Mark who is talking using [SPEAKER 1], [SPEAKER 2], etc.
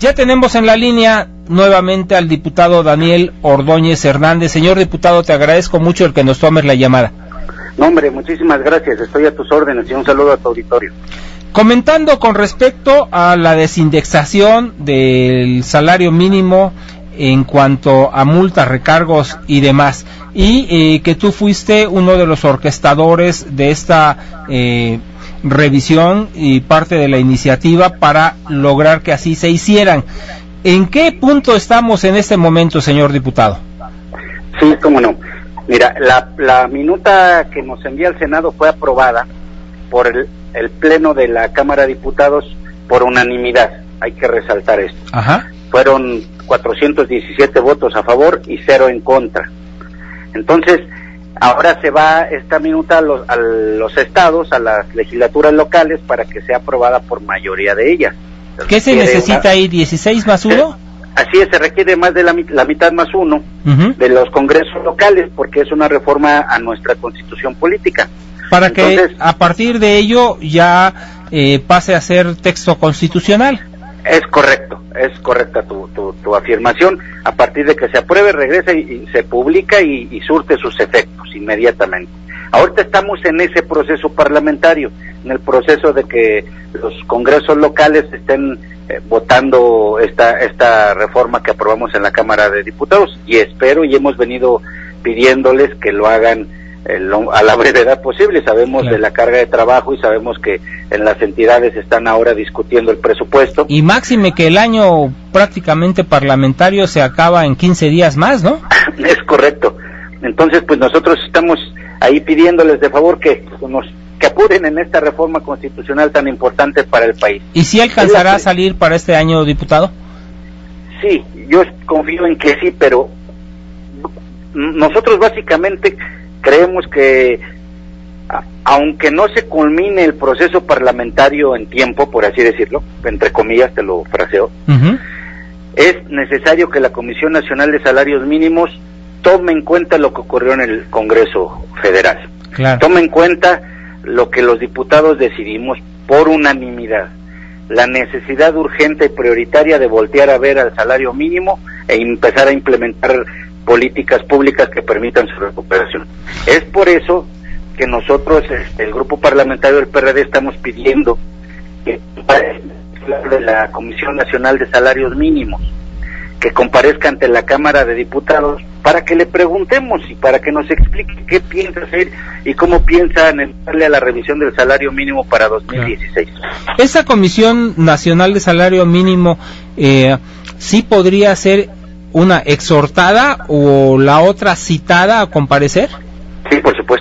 [SPEAKER 1] Ya tenemos en la línea nuevamente al diputado Daniel Ordóñez Hernández. Señor diputado, te agradezco mucho el que nos tomes la llamada.
[SPEAKER 2] No, hombre, muchísimas gracias. Estoy a tus órdenes y un saludo a tu auditorio.
[SPEAKER 1] Comentando con respecto a la desindexación del salario mínimo en cuanto a multas, recargos y demás, y eh, que tú fuiste uno de los orquestadores de esta eh, revisión y parte de la iniciativa para lograr que así se hicieran. ¿En qué punto estamos en este momento, señor diputado?
[SPEAKER 2] Sí, cómo no. Mira, la, minuta que nos envía el Senado fue aprobada por el, el, Pleno de la Cámara de Diputados por unanimidad. Hay que resaltar esto.
[SPEAKER 1] Ajá.
[SPEAKER 2] Fueron 417 votos a favor y cero en contra. Entonces, Ahora se va esta minuta a los, a los estados, a las legislaturas locales, para que sea aprobada por mayoría de ellas.
[SPEAKER 1] ¿Qué se necesita ahí? ¿16 más 1?
[SPEAKER 2] Así es, se requiere más de la, mitad más uno de los congresos locales, porque es una reforma a nuestra constitución política.
[SPEAKER 1] Para que a partir de ello ya eh, pase a ser texto constitucional.
[SPEAKER 2] Es correcto, es correcta tu, tu, afirmación. A partir de que se apruebe, regresa y, se publica y, surte sus efectos inmediatamente. Ahorita estamos en ese proceso parlamentario, en el proceso de que los congresos locales estén eh, votando esta, esta reforma que aprobamos en la Cámara de Diputados y espero y hemos venido pidiéndoles que lo hagan a la brevedad posible. Sabemos de la carga de trabajo y sabemos que en las entidades están ahora discutiendo el presupuesto.
[SPEAKER 1] Y máxime que el año prácticamente parlamentario se acaba en 15 días más, ¿no?
[SPEAKER 2] es correcto. Entonces, pues nosotros estamos ahí pidiéndoles de favor que nos que apuren en esta reforma constitucional tan importante para el país.
[SPEAKER 1] ¿Y si alcanzará a salir para este año, diputado?
[SPEAKER 2] Sí, yo confío en que sí, pero nosotros básicamente creemos que aunque no se culmine el proceso parlamentario en tiempo, por así decirlo, entre comillas te lo fraseo, es necesario que la Comisión Nacional de Salarios Mínimos tome en cuenta lo que ocurrió en el Congreso Federal. Tome en cuenta lo que los diputados decidimos por unanimidad, la necesidad urgente y prioritaria de voltear a ver al salario mínimo e empezar a implementar políticas públicas que permitan su recuperación. Es por eso que nosotros, este, el grupo parlamentario del PRD, estamos pidiendo que de la Comisión Nacional de Salarios Mínimos, que comparezca ante la Cámara de Diputados para que le preguntemos y para que nos explique qué piensa hacer y cómo piensa darle a la revisión del salario mínimo para 2016.
[SPEAKER 1] Esa Comisión Nacional de Salario Mínimo eh, sí podría ser una exhortada o la otra citada a comparecer?
[SPEAKER 2] Sí, por supuesto.